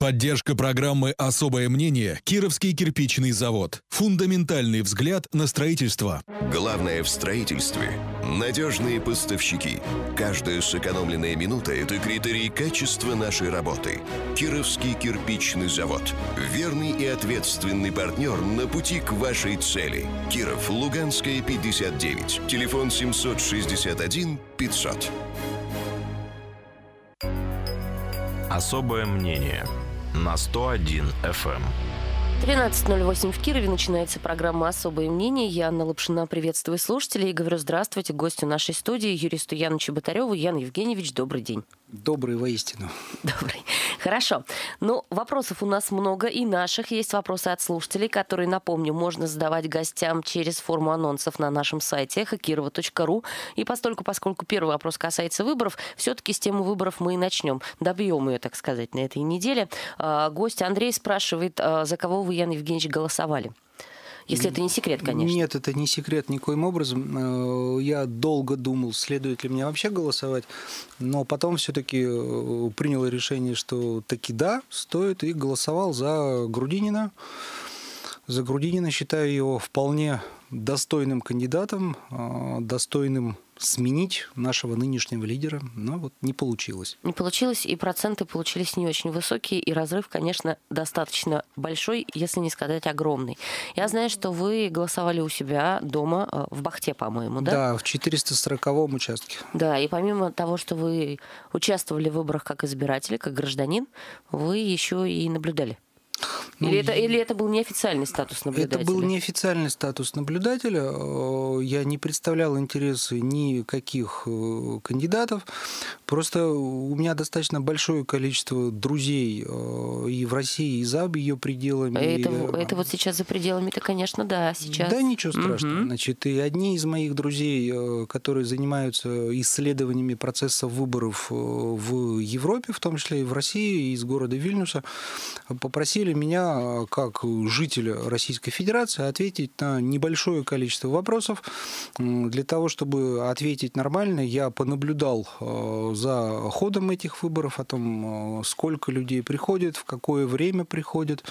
Поддержка программы «Особое мнение» Кировский кирпичный завод. Фундаментальный взгляд на строительство. Главное в строительстве – надежные поставщики. Каждая сэкономленная минута – это критерий качества нашей работы. Кировский кирпичный завод. Верный и ответственный партнер на пути к вашей цели. Киров, Луганская, 59. Телефон 761 500. Особое мнение на 101 FM. 13.08 в Кирове начинается программа «Особое мнение». Я, Анна Лапшина, приветствую слушателей и говорю здравствуйте гостю нашей студии, юристу Яну Чеботареву. Ян Евгеньевич, добрый день. Добрый воистину. Добрый. Хорошо. Ну, вопросов у нас много и наших. Есть вопросы от слушателей, которые, напомню, можно задавать гостям через форму анонсов на нашем сайте хакирова.ру. И постольку, поскольку первый вопрос касается выборов, все-таки с темы выборов мы и начнем. Добьем ее, так сказать, на этой неделе. А, гость Андрей спрашивает, а, за кого вы, Ян Евгеньевич, голосовали? Если это не секрет, конечно. Нет, это не секрет никоим образом. Э, я долго думал, следует ли мне вообще голосовать, но потом все-таки э, принял решение, что таки да, стоит, и голосовал за Грудинина. За Грудинина считаю его вполне достойным кандидатом, э, достойным сменить нашего нынешнего лидера, но вот не получилось. Не получилось, и проценты получились не очень высокие, и разрыв, конечно, достаточно большой, если не сказать огромный. Я знаю, что вы голосовали у себя дома э, в Бахте, по-моему, да? Да, в 440-м участке. Да, и помимо того, что вы участвовали в выборах как избиратель, как гражданин, вы еще и наблюдали. Ну, или, это, или это был неофициальный статус наблюдателя? Это был неофициальный статус наблюдателя. Э, я не представлял интересы никаких э, кандидатов. Просто у меня достаточно большое количество друзей э, и в России, и за ее пределами. Это, это вот сейчас за пределами-то, конечно, да, сейчас. Да, ничего страшного. Угу. Значит, и одни из моих друзей, которые занимаются исследованиями процесса выборов в Европе, в том числе и в России, из города Вильнюса, попросили меня Э, как жителя Российской Федерации, ответить на небольшое количество вопросов. Для того, чтобы ответить нормально, я понаблюдал э, за ходом этих выборов, о том, э, сколько людей приходит, в какое время приходит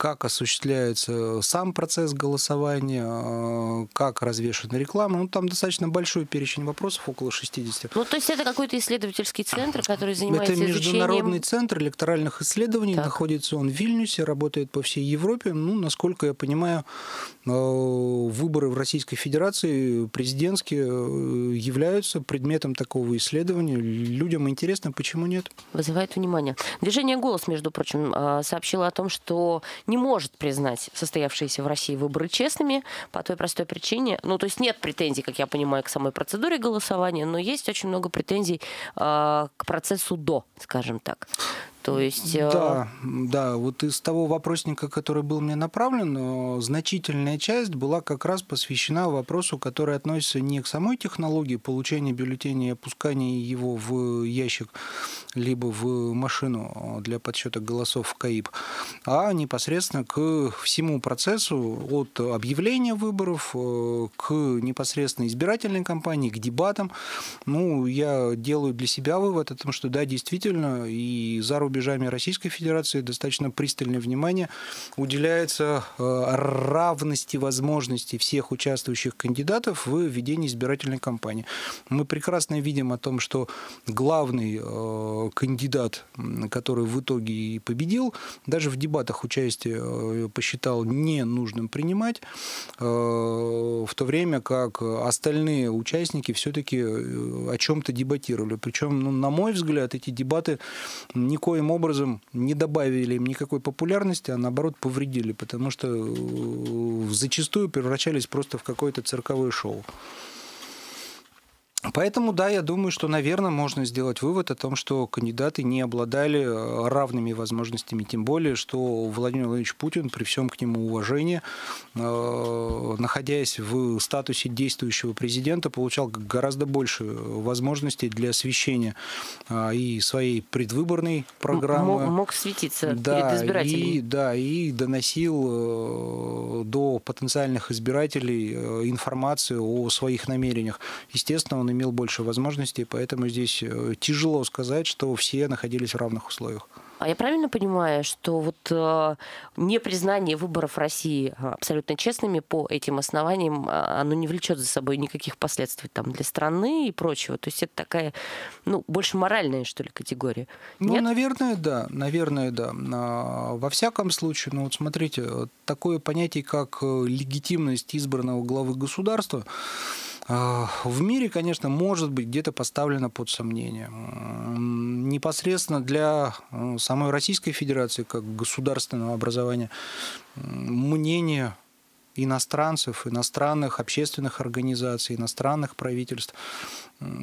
как осуществляется сам процесс голосования, э, как развешена реклама. Ну, там достаточно большой перечень вопросов, около 60. Ну, то есть это какой-то исследовательский центр, который занимается Это международный изучением... центр электоральных исследований. Так. Находится он в Вильнюсе, работает по всей Европе. Ну, насколько я понимаю, э, выборы в Российской Федерации президентские э, являются предметом такого исследования. Людям интересно, почему нет? Вызывает внимание. Движение «Голос», между прочим, сообщило о том, что не может признать состоявшиеся в России выборы честными по той простой причине, ну, то есть нет претензий, как я понимаю, к самой процедуре голосования, но есть очень много претензий э, к процессу до, скажем так. То есть... Э, да, да, вот из того вопросника, который был мне направлен, э, значительная часть была как раз посвящена вопросу, который относится не к самой технологии получения бюллетеня и опускания его в ящик, либо в машину для подсчета голосов в КАИП, а непосредственно к всему процессу от объявления выборов э, к непосредственно избирательной кампании, к дебатам. Ну, я делаю для себя вывод о том, что да, действительно, и за рубежами Российской Федерации достаточно пристальное внимание уделяется э, равности возможностей всех участвующих кандидатов в ведении избирательной кампании. Мы прекрасно видим о том, что главный э, кандидат, который в итоге и победил, даже в дебатах участие э, посчитал ненужным принимать, в то время как остальные участники все-таки о чем-то дебатировали. Причем, ну, на мой взгляд, эти дебаты никоим никоим образом не добавили им никакой популярности, а наоборот повредили, потому что э, зачастую превращались просто в какое-то цирковое шоу. Поэтому, да, я думаю, что, наверное, можно сделать вывод о том, что кандидаты не обладали э, равными возможностями, тем более, что Владимир Владимирович Путин, при всем к нему уважении, э, находясь в статусе действующего президента, получал гораздо больше возможностей для освещения э, и своей предвыборной программы. Мог, мог светиться да, перед избирателями. И, да, и доносил до потенциальных избирателей информацию о своих намерениях. Естественно, он имел больше возможностей, поэтому здесь э, тяжело сказать, что все находились в равных условиях. А я правильно понимаю, что вот э, непризнание выборов России абсолютно честными по этим основаниям, а, оно не влечет за собой никаких последствий там для страны и прочего? То есть это такая, ну, больше моральная, что ли, категория? Ну, Нет? наверное, да. Наверное, да. А, Во всяком случае, ну вот смотрите, такое понятие, как э, легитимность избранного главы государства, в мире, конечно, может быть где-то поставлено под сомнение. Непосредственно для самой Российской Федерации, как государственного образования, мнение иностранцев, иностранных общественных организаций, иностранных правительств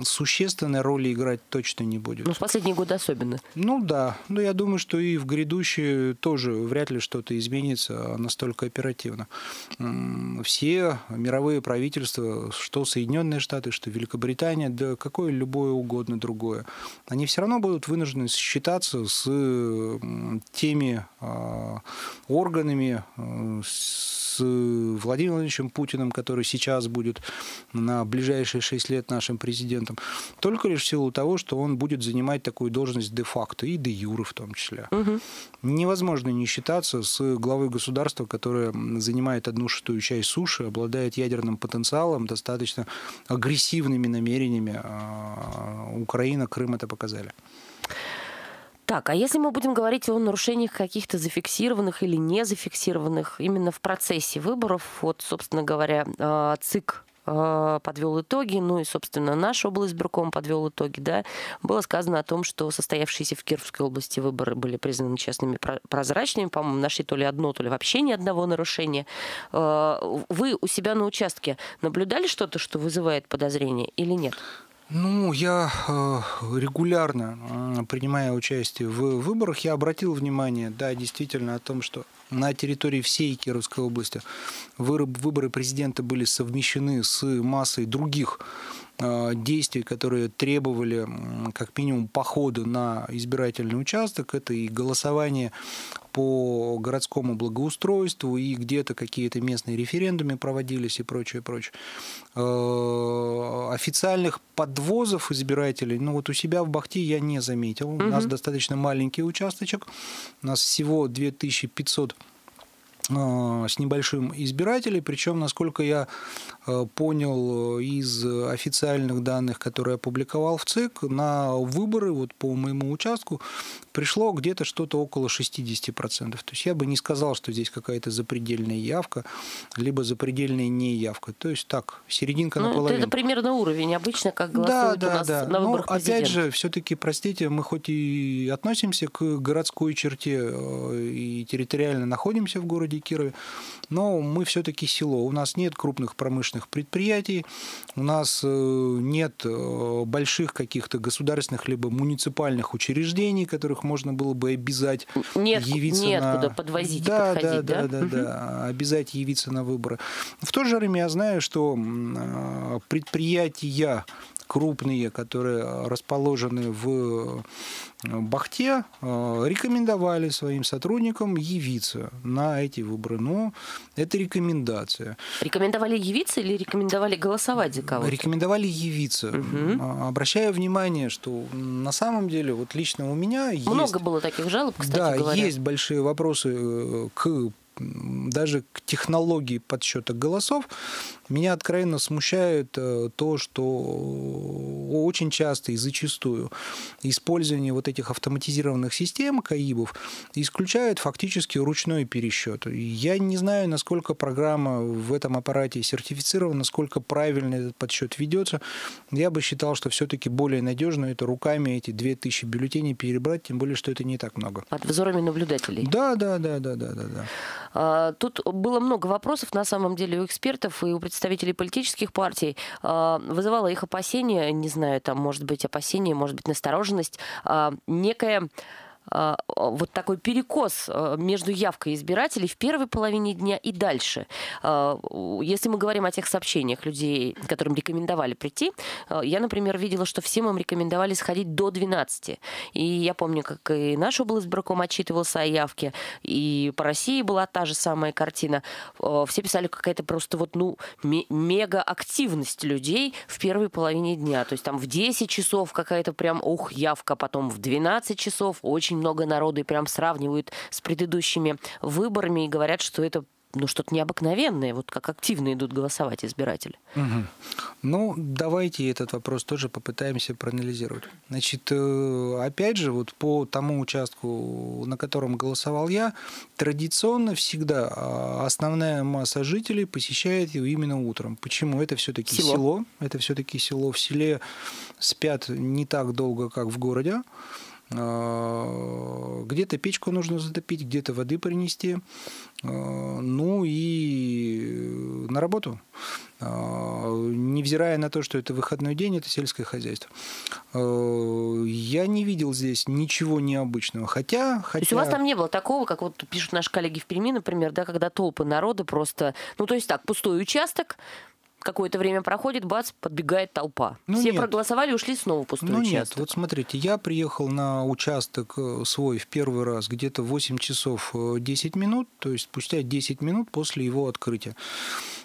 существенной роли играть точно не будет. Ну, в последние годы особенно. Ну да, но я думаю, что и в грядущее тоже вряд ли что-то изменится настолько оперативно. Все мировые правительства, что Соединенные Штаты, что Великобритания, да какое любое угодно другое, они все равно будут вынуждены считаться с теми а, органами, а, с Владимиром Владимировичем Путиным, который сейчас будет на ближайшие шесть лет нашим президентом, только лишь в силу того, что он будет занимать такую должность де-факто и де-юре в том числе. Невозможно не считаться с главой государства, которое занимает одну шестую часть суши, обладает ядерным потенциалом, достаточно агрессивными намерениями. А Украина, Крым это показали. Так, а если мы будем говорить о нарушениях каких-то зафиксированных или не зафиксированных именно в процессе выборов, вот, собственно говоря, э, ЦИК подвел итоги, ну и, собственно, наш облсбирком подвел итоги, да, было сказано о том, что состоявшиеся в Кировской области выборы были признаны честными, про- прозрачными, по-моему, нашли то ли одно, то ли вообще ни одного нарушения. Э, Вы у себя на участке наблюдали что-то, что вызывает подозрение или нет? Ну, я э, регулярно принимая участие в выборах, я обратил внимание, да, действительно, о том, что на территории всей Кировской области выборы президента были совмещены с массой других действий, которые требовали как минимум похода на избирательный участок. Это и голосование по городскому благоустройству, и где-то какие-то местные референдумы проводились и прочее, прочее. Э, Официальных подвозов избирателей, ну вот у себя в Бахте я не заметил. У нас достаточно маленький участочек. У нас всего 2500 э, с небольшим избирателей, причем, насколько я э, понял из официальных данных, которые опубликовал в ЦИК, на выборы вот по моему участку пришло где-то что-то около 60%. То есть я бы не сказал, что здесь какая-то запредельная явка, либо запредельная неявка. То есть так, серединка Ну, наполовину. это примерно уровень обычно, как голосуют у нас на Но выборах опять президента. же, все-таки, простите, мы хоть и относимся к городской черте э, и территориально находимся в городе Кирове, но мы все-таки село. У нас нет крупных промышленных предприятий, у нас э, нет э, больших каких-то государственных либо муниципальных учреждений, которых можно было бы обязать Нет, явиться неоткуда на... подвозить и да, подходить, да, да? да, да, да, обязать явиться на выборы. В то же время я знаю, что а, предприятия крупные, которые расположены в э, Бахте, э, рекомендовали своим сотрудникам явиться на эти выборы. Но это рекомендация. Рекомендовали явиться или рекомендовали голосовать за кого-то? Рекомендовали явиться. А, Обращаю внимание, что на самом деле вот лично у меня есть... Много было таких жалоб, кстати да, говоря. есть большие вопросы э, к даже к технологии подсчета голосов. Меня откровенно смущает э, то, что очень часто и зачастую использование вот этих автоматизированных систем КАИБов исключает фактически ручной пересчет. Я не знаю, насколько программа в этом аппарате сертифицирована, насколько правильно этот подсчет ведется. Я бы считал, что все-таки более надежно это руками эти 2000 бюллетеней перебрать, тем более, что это не так много. Под взорами наблюдателей. Да, да, да, да, да, да, да. А, Тут было много вопросов, на самом деле, у экспертов и у представителей политических партий. А, Вызывало их опасения, не знаю, там, может быть, опасения, может быть, настороженность, а, некая вот такой перекос а, между явкой избирателей в первой половине дня и дальше. А, Если мы говорим о тех сообщениях людей, которым рекомендовали прийти, а, я, например, видела, что всем им рекомендовали сходить до 12. И я помню, как и наш облсбраком отчитывался о явке, и по России была та же самая картина. Все писали какая-то просто вот, ну, ме- мега-активность людей в первой половине дня. То есть там в 10 часов какая-то прям, ух, явка, потом в 12 часов очень очень много народу и прям сравнивают с предыдущими выборами и говорят, что это ну, что-то необыкновенное, вот как активно идут голосовать избиратели. Угу. Ну, давайте этот вопрос тоже попытаемся проанализировать. Значит, э, опять же, вот по тому участку, на котором голосовал я, традиционно всегда а, основная масса жителей посещает его именно утром. Почему? Это все-таки село. село. Это все-таки село. В селе спят не так долго, как в городе. А, где-то печку нужно затопить, где-то воды принести, а, ну и на работу. А, невзирая на то, что это выходной день, это сельское хозяйство. Я не видел здесь ничего необычного. Хотя, хотя... То есть у вас там не было такого, как вот пишут наши коллеги в Перми, например, да, когда толпы народа просто... Ну, то есть так, пустой участок, какое-то время проходит, бац, подбегает толпа. Ну, Все нет. проголосовали, ушли снова пустой ну, участок. Нет, вот смотрите, я приехал на участок э, свой в первый раз где-то 8 часов 10 э, минут, то есть спустя 10 минут после его открытия.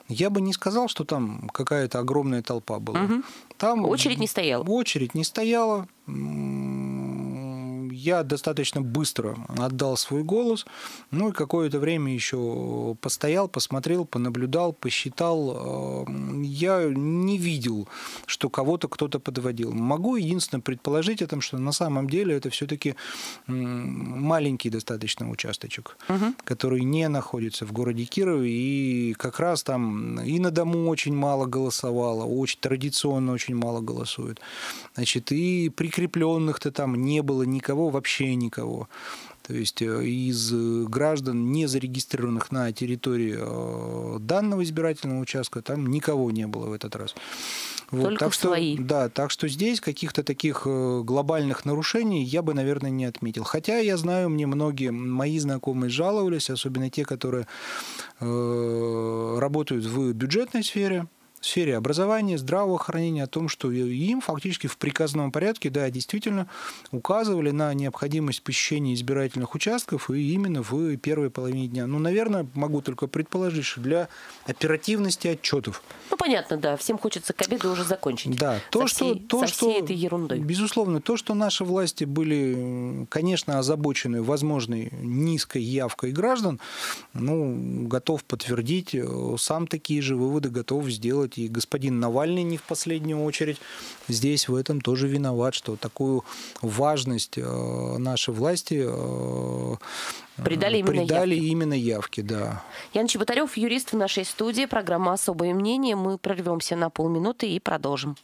Я бы не сказал, что там какая-то огромная толпа была. Угу. Там очередь не стояла. Очередь не стояла я достаточно быстро отдал свой голос, ну и какое-то время еще постоял, посмотрел, понаблюдал, посчитал. Э, я не видел, что кого-то кто-то подводил. Могу единственное предположить о том, что на самом деле это все-таки маленький достаточно участочек, угу. который не находится в городе Кирове, и как раз там и на дому очень мало голосовало, очень традиционно очень мало голосует. Значит, и прикрепленных-то там не было никого вообще никого. То есть э, из э, граждан, не зарегистрированных на территории э, данного избирательного участка, там никого не было в этот раз. Вот, Только так что, свои. Да, так что здесь каких-то таких глобальных нарушений я бы, наверное, не отметил. Хотя я знаю, мне многие мои знакомые жаловались, особенно те, которые э, работают в бюджетной сфере, в сфере образования, здравоохранения, о том, что им фактически в приказном порядке, да, действительно указывали на необходимость посещения избирательных участков и именно в первой половине дня. Ну, наверное, могу только предположить, что для оперативности отчетов. Ну, понятно, да, всем хочется к обеду уже закончить. Да, то, что, всей, то, со что, этой ерундой. Безусловно, то, что наши власти были, конечно, озабочены возможной низкой явкой граждан, ну, готов подтвердить, сам такие же выводы готов сделать сказать, и господин Навальный не в последнюю очередь здесь в этом тоже виноват, что такую важность э, нашей власти э, Придали именно Придали явки. именно явки, да. Ян Чеботарев, юрист в нашей студии, программа «Особое мнение». Мы прервемся на полминуты и продолжим.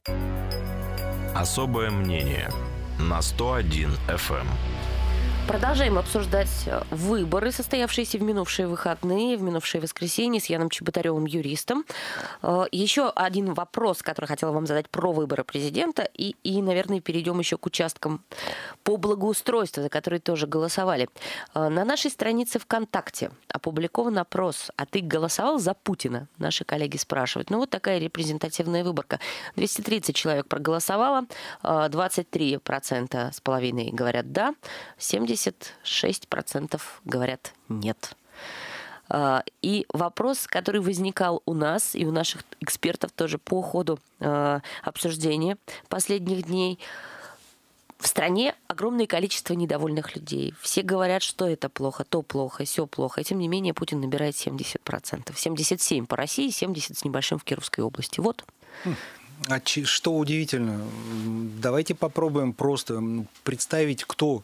«Особое мнение» на 101 FM. Продолжаем обсуждать э, выборы, состоявшиеся в минувшие выходные, в минувшее воскресенье с Яном Чеботаревым, юристом. Э, еще один вопрос, который хотела вам задать про выборы президента. И, и, наверное, перейдем еще к участкам по благоустройству, за которые тоже голосовали. Э, на нашей странице ВКонтакте опубликован опрос. А ты голосовал за Путина? Наши коллеги спрашивают. Ну, вот такая репрезентативная выборка. 230 человек проголосовало, 23% с половиной говорят «да», 70 76% говорят нет. А, и вопрос, который возникал у нас и у наших экспертов тоже по ходу а, обсуждения последних дней, в стране огромное количество недовольных людей. Все говорят, что это плохо, то плохо, все плохо. И тем не менее Путин набирает 70%. 77 по России, 70 с небольшим в Кировской области. Вот. А что удивительно, давайте попробуем просто представить, кто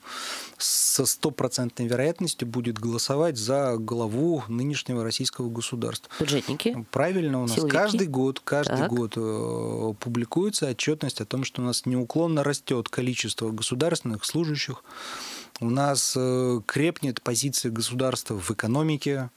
со стопроцентной вероятностью будет голосовать за главу нынешнего российского государства. Бюджетники. Правильно, у нас Силовики. каждый год, каждый так. год э, публикуется отчетность о том, что у нас неуклонно растет количество государственных служащих, у нас э, крепнет позиция государства в экономике,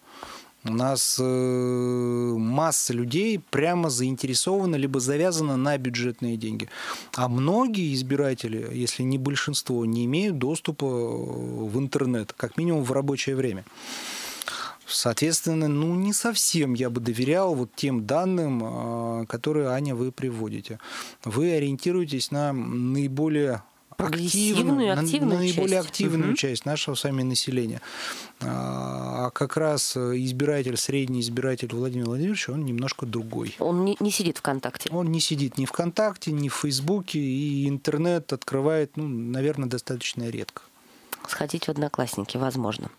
у нас э, масса людей прямо заинтересована либо завязана на бюджетные деньги. А многие избиратели, если не большинство, не имеют доступа э, в интернет, как минимум в рабочее время. Соответственно, ну не совсем я бы доверял вот тем данным, э, которые, Аня, вы приводите. Вы ориентируетесь на наиболее активную, активную на, наиболее часть. активную угу. часть нашего с вами населения. А как раз избиратель, средний избиратель Владимир Владимирович, он немножко другой. Он не, не сидит ВКонтакте. Он не сидит ни ВКонтакте, ни в Фейсбуке, и интернет открывает, ну, наверное, достаточно редко. Сходить в Одноклассники, возможно.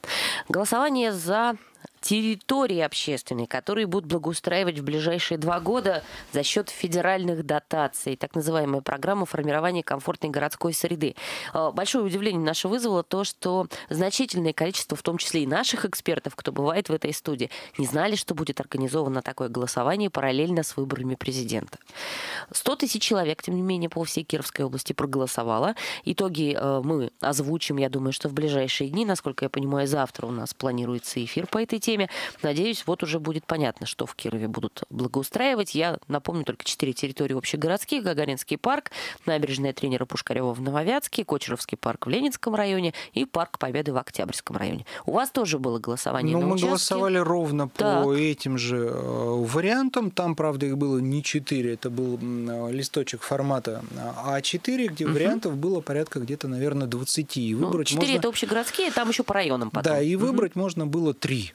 Голосование за территории общественные, которые будут благоустраивать в ближайшие два года за счет федеральных дотаций, так называемая программа формирования комфортной городской среды. А, большое удивление наше вызвало то, что значительное количество, в том числе и наших экспертов, кто бывает в этой студии, не знали, что будет организовано такое голосование параллельно с выборами президента. 100 тысяч человек, тем не менее, по всей Кировской области проголосовало. Итоги э, мы озвучим, я думаю, что в ближайшие дни, насколько я понимаю, завтра у нас планируется эфир по этой теме теме. Надеюсь, вот уже будет понятно, что в Кирове будут благоустраивать. Я напомню только четыре территории общегородских. Гагаринский парк, набережная тренера Пушкарева в Нововятске, Кочеровский парк в Ленинском районе и парк Победы в Октябрьском районе. У вас тоже было голосование Ну, мы участке? голосовали ровно Так. по этим же э, вариантам. Там, правда, их было не 4, это был м, листочек формата А4, где вариантов было порядка где-то, наверное, 20. И Ну, выбрать четыре можно... это общегородские, там еще по районам потом. Да, и выбрать можно было три.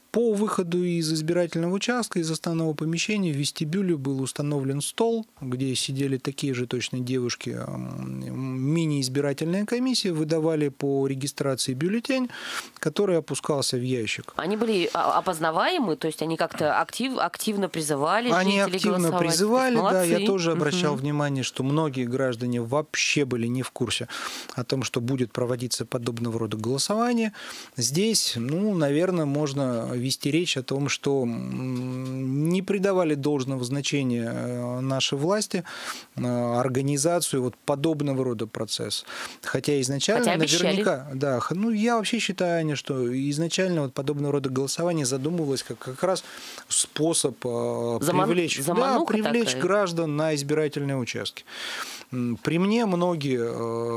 По выходу из избирательного участка, из основного помещения, в вестибюле был установлен стол, где сидели такие же точно девушки. Мини-избирательная комиссия выдавали по регистрации бюллетень, который опускался в ящик. Они были а, опознаваемы, то есть они как-то актив, активно призывали Они активно призывали, да. Я Молодцы. тоже обращал Мгм. внимание, что многие граждане вообще были не в курсе о том, что будет проводиться подобного рода голосование. Здесь, ну, наверное, можно вести речь о том, что не придавали должного значения э, наши власти э, организацию вот подобного рода процесс. Хотя изначально Хотя обещали. наверняка, да, ну я вообще считаю, Аня, что изначально вот подобного рода голосование задумывалось как как раз способ э, Заман- привлечь, да, привлечь такая. граждан на избирательные участки. При мне многие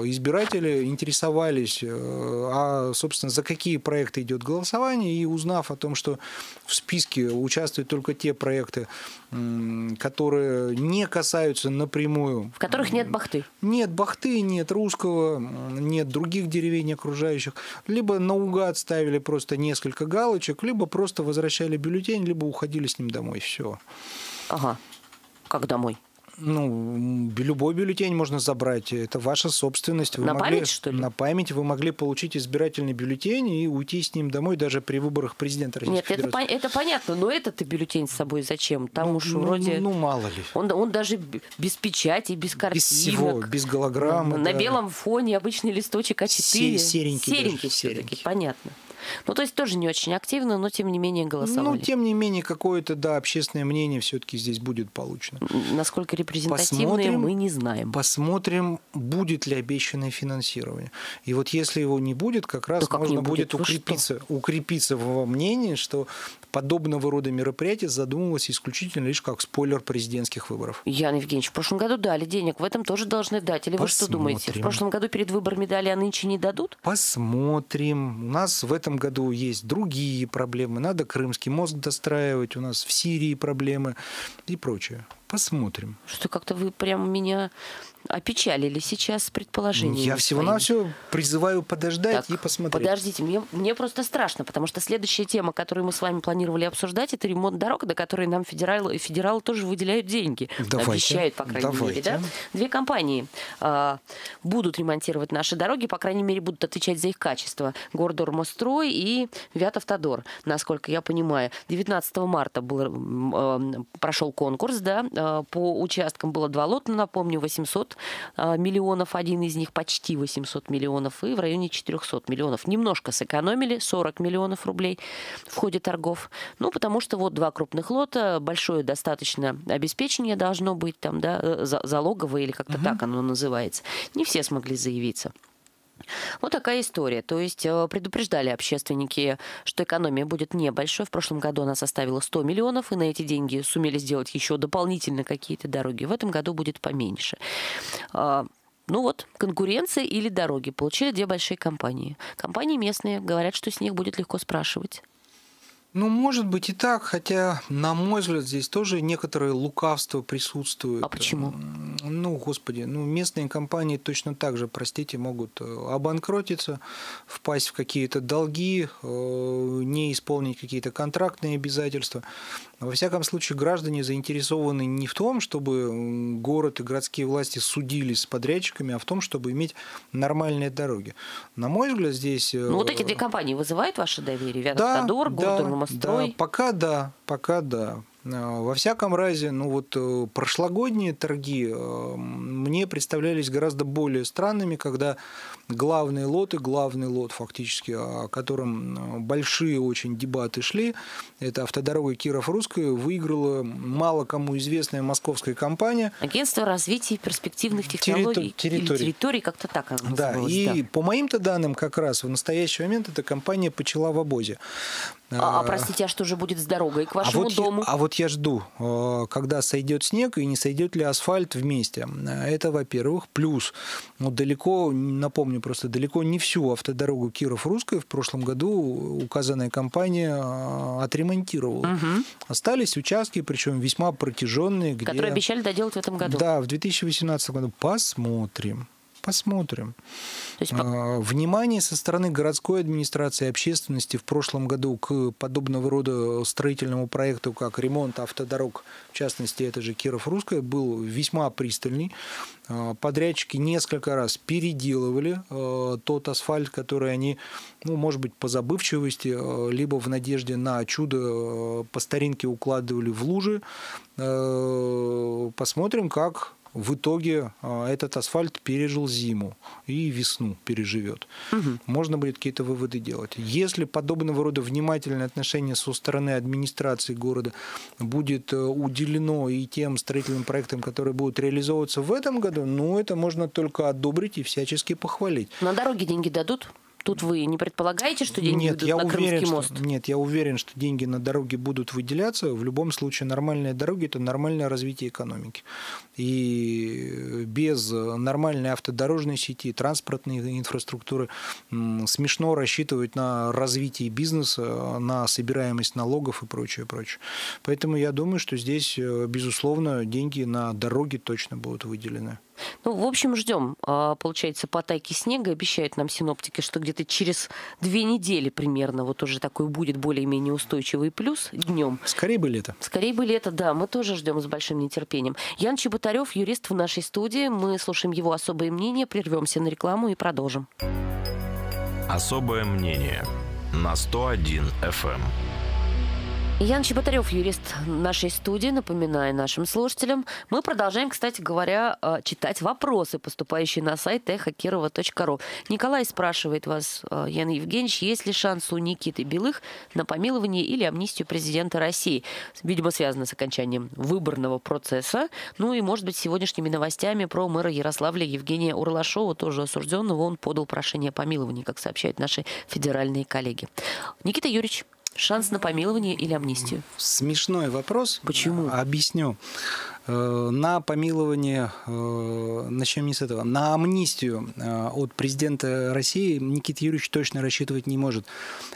избиратели интересовались, а, собственно, за какие проекты идет голосование, и узнав о том, что в списке участвуют только те проекты, которые не касаются напрямую В которых нет бахты. нет бахты, нет русского, нет других деревень окружающих. Либо наугад ставили просто несколько галочек, либо просто возвращали бюллетень, либо уходили с ним домой. Все. Ага. Как домой? Ну, любой бюллетень можно забрать. Это ваша собственность. Вы На могли- память, что ли? На память вы могли получить избирательный бюллетень и уйти с ним домой даже при выборах президента Российской Нет, это, Федерации. пон- это понятно, но этот-то бюллетень с собой зачем? Там Ну, уж ну, вроде... ну, мало ли. Он, он даже без печати, без картинок. Без всего, без голограммы. На да. белом фоне обычный листочек А4. Се- серенький Серенький все-таки, понятно. Ну, то есть тоже не очень активно, но тем не менее голосовали. Ну, тем не менее, какое-то, да, общественное мнение все-таки здесь будет получено. Насколько репрезентативные, Посмотрим. мы не знаем. Посмотрим, будет ли обещанное финансирование. И вот если его не будет, как раз Да как можно будет? будет укрепиться, укрепиться во мнении, что подобного рода мероприятие задумывалось исключительно лишь как спойлер президентских выборов. Ян Евгеньевич, в прошлом году дали денег, в этом тоже должны дать. Или вы что думаете? В Посмотрим. прошлом году перед выборами дали, а нынче не дадут? Посмотрим. У нас в этом году есть другие проблемы. Надо Крымский мост достраивать. У нас в Сирии проблемы и прочее. Посмотрим. Что как-то вы прям меня опечалили сейчас с предположениями. Я всего-навсего призываю подождать Так, и посмотреть. Подождите, мне, мне просто страшно, потому что следующая тема, которую мы с вами планировали обсуждать, это ремонт дорог, до которой нам федералы, федералы тоже выделяют деньги. Давайте, Обещают, по крайней мере. давайте. Да? Две компании а, будут ремонтировать наши дороги, по крайней мере, будут отвечать за их качество. Гордормострой и Вятавтодор, насколько я понимаю. 19 марта был, э, прошел конкурс, да, э, по участкам было два лота, напомню, 800 а, миллионов, один из них почти 800 миллионов, и в районе 400 миллионов. Немножко сэкономили, 40 миллионов рублей в ходе торгов. Ну, потому что вот два крупных лота, большое достаточно обеспечение должно быть там, да, э, за- залоговое или как-то так оно называется. Не все смогли заявиться. Вот такая история. То есть э, предупреждали общественники, что экономия будет небольшой. В прошлом году она составила 100 миллионов, и на эти деньги сумели сделать еще дополнительно какие-то дороги. В этом году будет поменьше. А, Ну вот, конкуренция или дороги. Получили две большие компании. Компании местные говорят, что с них будет легко спрашивать. Ну, может быть и так, хотя, на мой взгляд, здесь тоже некоторое лукавство присутствует. А почему? Ну, господи, ну, местные компании точно так же, простите, могут э, обанкротиться, впасть в какие-то долги, э, не исполнить какие-то контрактные обязательства. Во всяком случае, граждане заинтересованы не в том, чтобы город и городские власти судились с подрядчиками, а в том, чтобы иметь нормальные дороги. На мой взгляд, здесь... Э, ну, вот эти две компании вызывают ваше доверие? Вятовтодор, да, город да, да, пока да, пока да. А, во всяком разе, ну вот э, прошлогодние торги э, мне представлялись гораздо более странными, когда главные лоты, главный лот фактически, о котором э, большие очень дебаты шли, это автодорога Киров-Русская, выиграла мало кому известная московская компания. Агентство развития перспективных технологий. Территорий. территорий, как-то так Да, и да. по моим-то данным как раз в настоящий момент эта компания почела в обозе. А, а простите, а что же будет с дорогой к вашему а вот дому? Я, а вот я жду, э, когда сойдет снег и не сойдет ли асфальт вместе. Это, во-первых. Плюс, ну, далеко, напомню, просто далеко не всю автодорогу Киров-Русская в прошлом году указанная компания э, отремонтировала. Угу. Остались участки, причем весьма протяженные. Где... Которые обещали доделать в этом году. Да, в 2018 году. Посмотрим. Посмотрим. То есть... А, внимание со стороны городской администрации и общественности в прошлом году к подобного рода строительному проекту, как ремонт автодорог, в частности, это же Киров-Русская, был весьма пристальный. А, подрядчики несколько раз переделывали а, тот асфальт, который они, ну, может быть, по забывчивости, либо в надежде на чудо по старинке укладывали в лужи. Посмотрим, как в итоге а, этот асфальт пережил зиму и весну переживет. Угу. Можно будет какие-то выводы делать. Если подобного рода внимательное отношение со стороны администрации города будет э, уделено и тем строительным проектам, которые будут реализовываться в этом году, ну, это можно только одобрить и всячески похвалить. На дороге деньги дадут? Тут вы не предполагаете, что деньги нет, идут я на уверен, Крымский что, мост? Нет, я уверен, что деньги на дороги будут выделяться. В любом случае, нормальные дороги – это нормальное развитие экономики. И без нормальной автодорожной сети, транспортной инфраструктуры смешно рассчитывать на развитие бизнеса, на собираемость налогов и прочее, прочее. Поэтому я думаю, что здесь, э, безусловно, деньги на дороги точно будут выделены. Ну, в общем, ждем. А, получается, потайки снега. Обещают нам синоптики, что где-то через две недели примерно вот уже такой будет более-менее устойчивый плюс днем. Скорее бы лето. Скорее бы лето, да. Мы тоже ждем с большим нетерпением. Ян Чеботарев, юрист в нашей студии. Мы слушаем его особое мнение, прервемся на рекламу и продолжим. Особое мнение на 101 FM. Ян Чеботарев, юрист нашей студии, напоминаю нашим слушателям. Мы продолжаем, кстати говоря, э, читать вопросы, поступающие на сайт эхокирова.ру. Николай спрашивает вас, э, Ян Евгеньевич, есть ли шанс у Никиты Белых на помилование или амнистию президента России? Видимо, связано с окончанием выборного процесса. Ну и, может быть, сегодняшними новостями про мэра Ярославля Евгения Урлашова, тоже осужденного. Он подал прошение о помиловании, как сообщают наши федеральные коллеги. Никита Юрьевич, Шанс на помилование или амнистию? Смешной вопрос. Почему? Объясню. Э, на помилование, э, начнем не с этого, на амнистию э, от президента России Никита Юрьевич точно рассчитывать не может.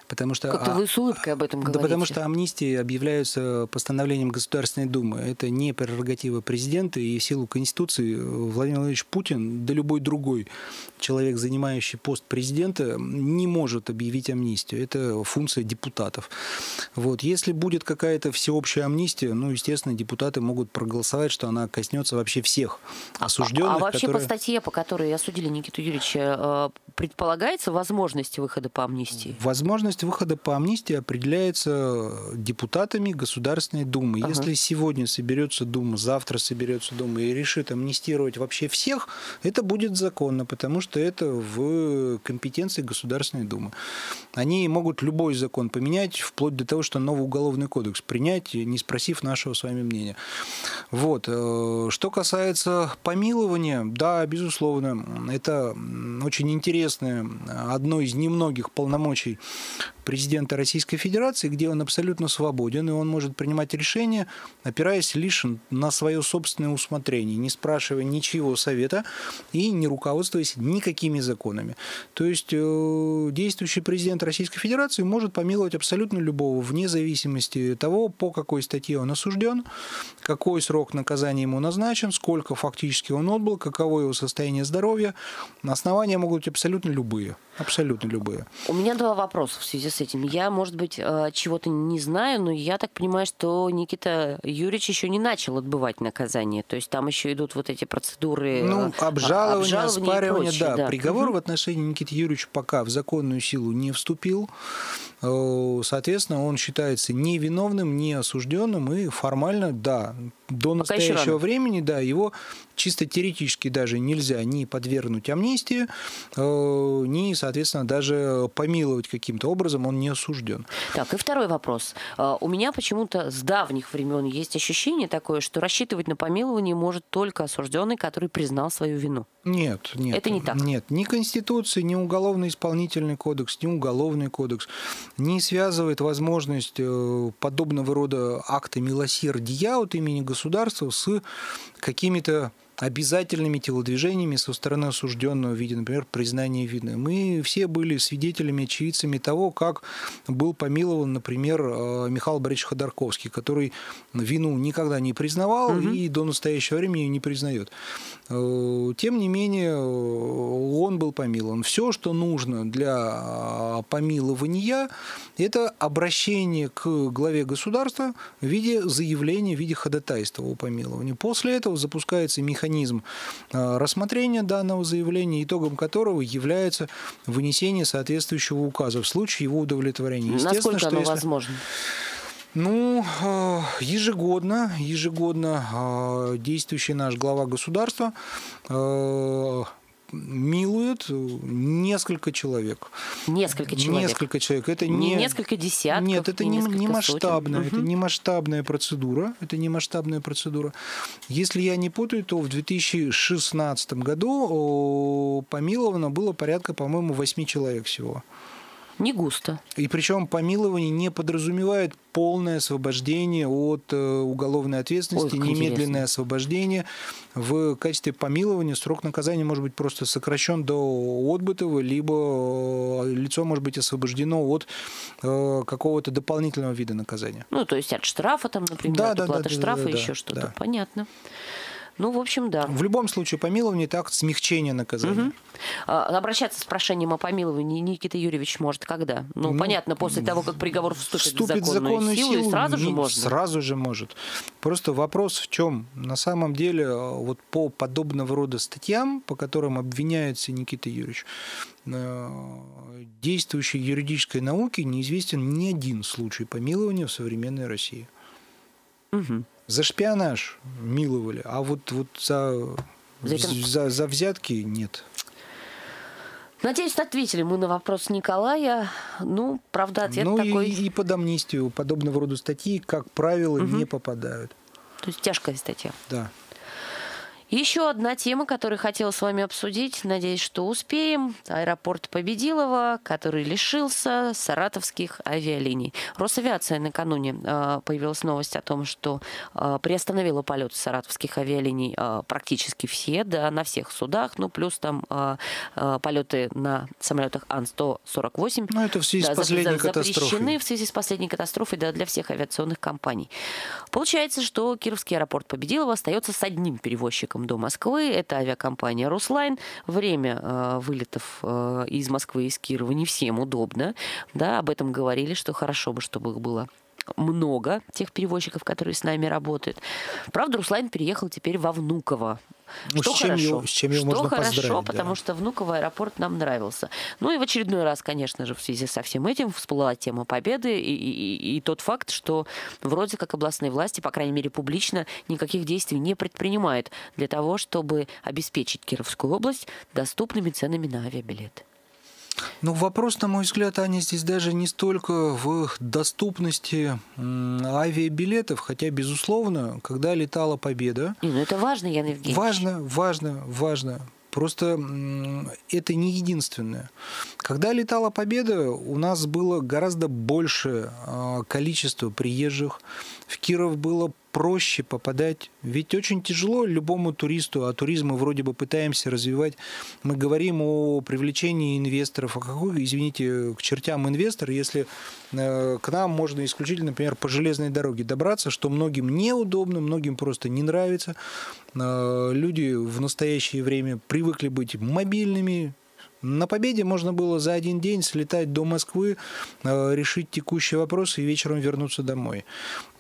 Потому что, Как-то вы с улыбкой об этом говорите. Да потому что амнистии объявляются постановлением Государственной Думы. Это не прерогатива президента, и в силу Конституции Владимир Владимирович Путин, да любой другой человек, занимающий пост президента, не может объявить амнистию. Это функция депутатов. Вот. Если будет какая-то всеобщая амнистия, ну, естественно, депутаты могут проголосовать проголосовать, что она коснется вообще всех осужденных. А, а вообще которые... по статье, по которой осудили Никиту Юрьевича, э, предполагается возможность выхода по амнистии? Возможность выхода по амнистии определяется депутатами Государственной Думы. Ага. Если сегодня соберется Дума, завтра соберется Дума и решит амнистировать вообще всех, это будет законно, потому что это в компетенции Государственной Думы. Они могут любой закон поменять, вплоть до того, что новый уголовный кодекс принять, не спросив нашего с вами мнения. Вот. Вот. Э, что касается помилования, да, безусловно, это очень интересное, одно из немногих полномочий президента Российской Федерации, где он абсолютно свободен, и он может принимать решения, опираясь лишь на свое собственное усмотрение, не спрашивая ничего совета и не руководствуясь никакими законами. То есть э, действующий президент Российской Федерации может помиловать абсолютно любого, вне зависимости того, по какой статье он осужден, какой срок наказания ему назначен, сколько фактически он отбыл, каково его состояние здоровья. Основания могут быть абсолютно любые. Абсолютно любые. У меня два вопроса в связи с этим. Я, может быть, э, чего-то не знаю, но я так понимаю, что Никита Юрьевич еще не начал отбывать наказание. То есть там еще идут вот эти процедуры Ну, обжалование, обжалование оспаривание, да. да. Приговор угу. в отношении Никиты Юрьевича пока в законную силу не вступил. Э, соответственно, он считается невиновным, не осужденным, и формально, да, до Пока настоящего времени, да, его чисто теоретически даже нельзя ни подвергнуть амнистии, э, ни, соответственно, даже помиловать каким-то образом, он не осужден. Так, и второй вопрос. Э, у меня почему-то с давних времен есть ощущение такое, что рассчитывать на помилование может только осужденный, который признал свою вину. Нет, нет. Это не так. Нет, ни Конституция, ни Уголовно-исполнительный кодекс, ни Уголовный кодекс не связывает возможность э, подобного рода акта милосердия от имени государства с какими-то обязательными телодвижениями со стороны осужденного в виде, например, признания вины. Мы все были свидетелями, очевидцами того, как был помилован, например, э, Михаил Борисович Ходорковский, который вину никогда не признавал угу. и до настоящего времени не признает. Э, тем не менее, он был помилован. Все, что нужно для помилования, это обращение к главе государства в виде заявления, в виде ходатайства о помиловании. После этого запускается механизм механизм э, рассмотрения данного заявления, итогом которого является вынесение соответствующего указа в случае его удовлетворения. Насколько что оно если... возможно? Ну, э, ежегодно, ежегодно э, действующий наш глава государства милует несколько человек. Несколько человек. Несколько человек. Это не, не несколько десятков. Нет, это не, не масштабная, это не масштабная процедура. Это не масштабная процедура. Если я не путаю, то в 2016 году помиловано было порядка, по-моему, 8 человек всего. Не густо. И причем помилование не подразумевает полное освобождение от э, уголовной ответственности, Ой, немедленное интересно. освобождение. В качестве помилования срок наказания может быть просто сокращен до отбытого, либо э, лицо может быть освобождено от э, какого-то дополнительного вида наказания. Ну, то есть от штрафа, там, например, да, от да, уплаты да, штрафа, да, да, еще да, что-то. Да. Понятно. Ну, в общем, да. В любом случае, помилование – это акт смягчения наказания. Угу. обращаться с прошением о помиловании Никита Юрьевич может когда? Ну, ну понятно, после того, как приговор вступит, вступит в законную, законную силу, силу, и сразу же можно? Сразу же может. Просто вопрос в чем? На самом деле, э, вот по подобного рода статьям, по которым обвиняется Никита Юрьевич, э, действующей юридической науке неизвестен ни один случай помилования в современной России. Угу. За шпионаж миловали, а вот, вот за, за, за, за взятки нет. Надеюсь, ответили мы на вопрос Николая. Ну, правда, ответ ну, такой... И, и под амнистию подобного рода статьи, как правило, угу. не попадают. То есть тяжкая статья. Да. Еще одна тема, которую хотела с вами обсудить, надеюсь, что успеем. Аэропорт Победилова, который лишился саратовских авиалиний. Росавиация накануне э, появилась новость о том, что э, приостановила полет саратовских авиалиний э, практически все, да, на всех судах, ну, плюс там полеты на самолетах Ан-148. Ну, это в связи да, с последней катастрофой. Запрещены в связи с последней катастрофой, да, для всех авиационных компаний. Получается, что Кировский аэропорт Победилова остается с одним перевозчиком Аэрофлотом до Москвы. Это авиакомпания «Руслайн». Время э, вылетов э, из Москвы из Кирова не всем удобно. Да, об этом говорили, что хорошо бы, чтобы их было много тех перевозчиков, которые с нами работают. Правда, Руслан переехал теперь во Внуково. Ну, что с чем хорошо. Его, с чем его что можно хорошо, потому что Внуково аэропорт нам нравился. Ну и в очередной раз, конечно же, в связи со всем этим всплыла тема победы и, и, и тот факт, что вроде как областные власти, по крайней мере публично, никаких действий не предпринимают для того, чтобы обеспечить Кировскую область доступными ценами на авиабилеты. Ну, вопрос, на мой взгляд, Аня, здесь даже не столько в доступности авиабилетов, хотя, безусловно, когда летала «Победа...» Не, ну это важно, Ян Евгеньевич. Важно, важно, важно. Просто это не единственное. Когда летала Победа, у нас было гораздо большее а, количество приезжих. В Киров было проще попадать. Ведь очень тяжело любому туристу, а туризм мы вроде бы пытаемся развивать. Мы говорим о привлечении инвесторов. А какой, извините, к чертям инвестор, если э, к нам можно исключительно, например, по железной дороге добраться, что многим неудобно, многим просто не нравится. Э, люди в настоящее время привыкли быть мобильными, на Победе можно было за один день слетать до Москвы, э, решить текущие вопросы и вечером вернуться домой.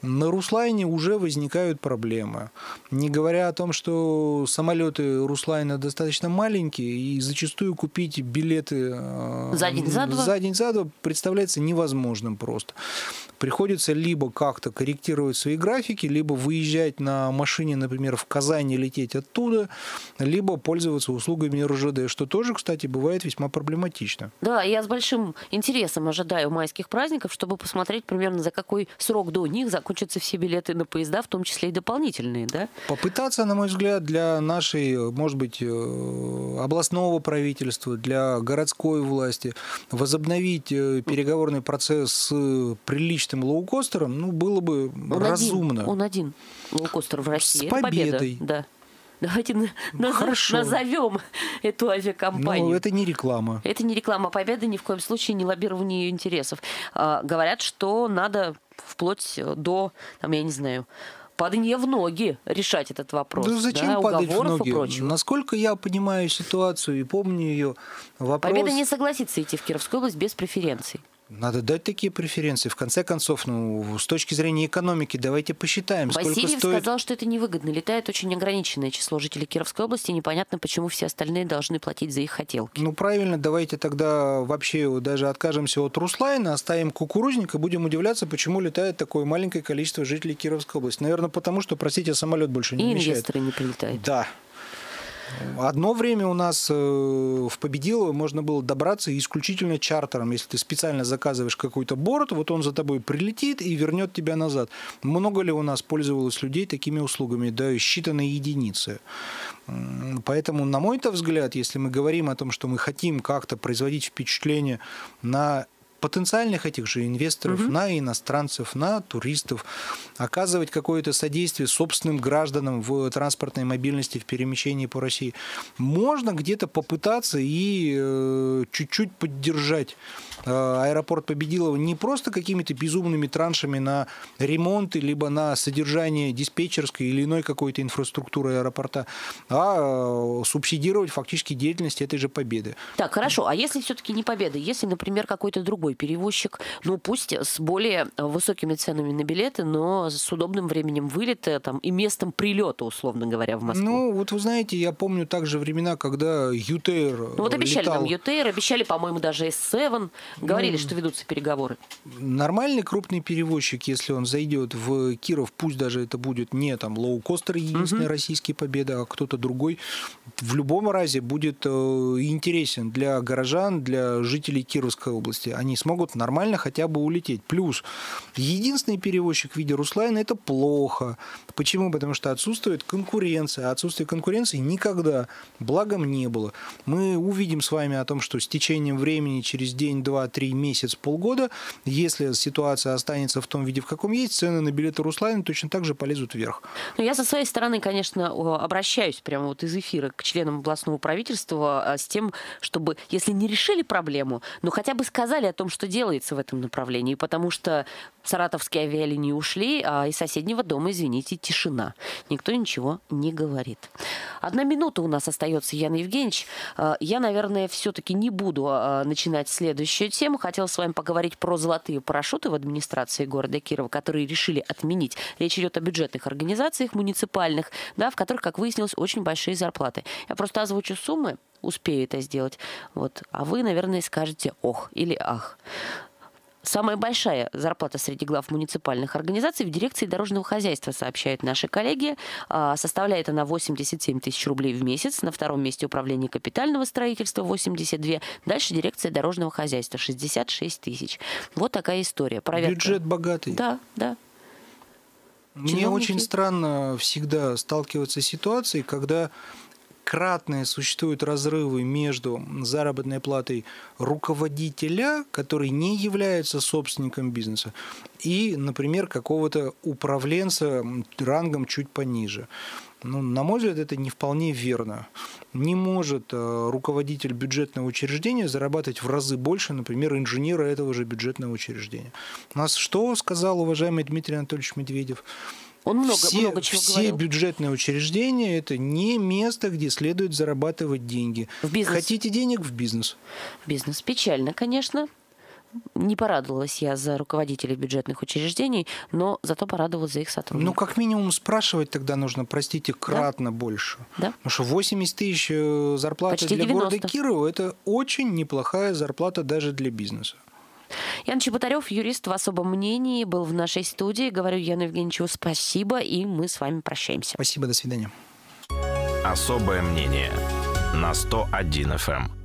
На Руслайне уже возникают проблемы. Не говоря о том, что самолеты Руслайна достаточно маленькие, и зачастую купить билеты э, за день за два, за день за два представляется невозможным просто. Приходится либо как-то корректировать свои графики, либо выезжать на машине, например, в Казани, лететь оттуда, либо пользоваться услугами РЖД, что тоже, кстати, бывает весьма проблематично. Да, я с большим интересом ожидаю майских праздников, чтобы посмотреть примерно за какой срок до них закончатся все билеты на поезда, в том числе и дополнительные, да? Попытаться, на мой взгляд, для нашей, может быть, э, областного правительства, для городской власти возобновить э, переговорный процесс с приличным лоукостером, ну, было бы он разумно. Один, он один лоукостер в России. С победой. Победа, да. Давайте ну, Хорошо. назовем эту авиакомпанию. Ну, это не реклама. Это не реклама Победы, ни в коем случае не лоббирование ее интересов. А, говорят, что надо вплоть до, там, я не знаю, падания в ноги решать этот вопрос. Да зачем да, падать в ноги? Насколько я понимаю ситуацию и помню ее, вопрос... Победа не согласится идти в Кировскую область без преференций. Надо дать такие преференции. В конце концов, ну, с точки зрения экономики, давайте посчитаем, Васильев сколько стоит... сказал, что это невыгодно. Летает очень ограниченное число жителей Кировской области. Непонятно, почему все остальные должны платить за их хотелки. Ну, правильно, давайте тогда вообще даже откажемся от Руслайна, оставим кукурузник и будем удивляться, почему летает такое маленькое количество жителей Кировской области. Наверное, потому что, простите, самолет больше не и вмещает. И инвесторы не прилетают. Да, Одно время у нас э, в Победилово можно было добраться исключительно чартером. Если ты специально заказываешь какой-то борт, вот он за тобой прилетит и вернет тебя назад. Много ли у нас пользовалось людей такими услугами? Да, считанные единицы. Поэтому, на мой-то взгляд, если мы говорим о том, что мы хотим как-то производить впечатление на потенциальных этих же инвесторов, угу. на иностранцев, на туристов, оказывать какое-то содействие собственным гражданам в транспортной мобильности, в перемещении по России. Можно где-то попытаться и э, чуть-чуть поддержать аэропорт Победилова не просто какими-то безумными траншами на ремонты, либо на содержание диспетчерской или иной какой-то инфраструктуры аэропорта, а э, субсидировать фактически деятельность этой же Победы. Так, хорошо. А если все-таки не Победа, если, например, какой-то другой перевозчик, ну пусть с более высокими ценами на билеты, но с удобным временем вылета там, и местом прилета, условно говоря, в Москву. Ну, вот вы знаете, я помню также времена, когда ЮТР Ну вот обещали летал... нам ЮТР, обещали, по-моему, даже S7, Говорили, ну, что ведутся переговоры. Нормальный крупный перевозчик, если он зайдет в Киров, пусть даже это будет не там лоукостер единственная угу. российская победа, а кто-то другой, в любом разе будет э, интересен для горожан, для жителей Кировской области. Они смогут нормально хотя бы улететь. Плюс единственный перевозчик в виде Руслайна это плохо. Почему? Потому что отсутствует конкуренция. Отсутствие конкуренции никогда благом не было. Мы увидим с вами о том, что с течением времени через день-два два-три месяца, полгода. Если ситуация останется в том виде, в каком есть, цены на билеты Руслана точно так же полезут вверх. Ну, я со своей стороны, конечно, обращаюсь прямо вот из эфира к членам областного правительства а, с тем, чтобы, если не решили проблему, но хотя бы сказали о том, что делается в этом направлении, потому что саратовские авиалинии ушли, а из соседнего дома, извините, тишина. Никто ничего не говорит. Одна минута у нас остается, Ян Евгеньевич. А, я, наверное, все-таки не буду а, начинать следующее следующую тему. Хотела с вами поговорить про золотые парашюты в администрации города Кирова, которые решили отменить. Речь идет о бюджетных организациях муниципальных, да, в которых, как выяснилось, очень большие зарплаты. Я просто озвучу суммы, успею это сделать. Вот. А вы, наверное, скажете «ох» или «ах». Самая большая зарплата среди глав муниципальных организаций в дирекции дорожного хозяйства, сообщают наши коллеги. А, составляет она 87 тысяч рублей в месяц. На втором месте управление капитального строительства 82. Дальше дирекция дорожного хозяйства 66 тысяч. Вот такая история. Проверка. Бюджет богатый. Да, да. Мне Чиновники. очень странно всегда сталкиваться с ситуацией, когда кратные существуют разрывы между заработной платой руководителя, который не является собственником бизнеса, и, например, какого-то управленца рангом чуть пониже. Ну, на мой взгляд, это не вполне верно. Не может э, руководитель бюджетного учреждения зарабатывать в разы больше, например, инженера этого же бюджетного учреждения. У нас что сказал уважаемый Дмитрий Анатольевич Медведев? Он много, все, много чего все говорил. бюджетные учреждения – это не место, где следует зарабатывать деньги. В бизнес. Хотите денег – в бизнес. Бизнес. Печально, конечно. Не порадовалась я за руководителей бюджетных учреждений, но зато порадовалась за их сотрудников. Ну, как минимум, спрашивать тогда нужно, простите, кратно да? больше. Да. Потому что 80 тысяч э, зарплаты Почти для 90. города Кирова – это очень неплохая зарплата даже для бизнеса. Ян Чеботарев, юрист в особом мнении, был в нашей студии. Говорю Яну Евгеньевичу спасибо, и мы с вами прощаемся. Спасибо, до свидания. Особое мнение на 101 FM.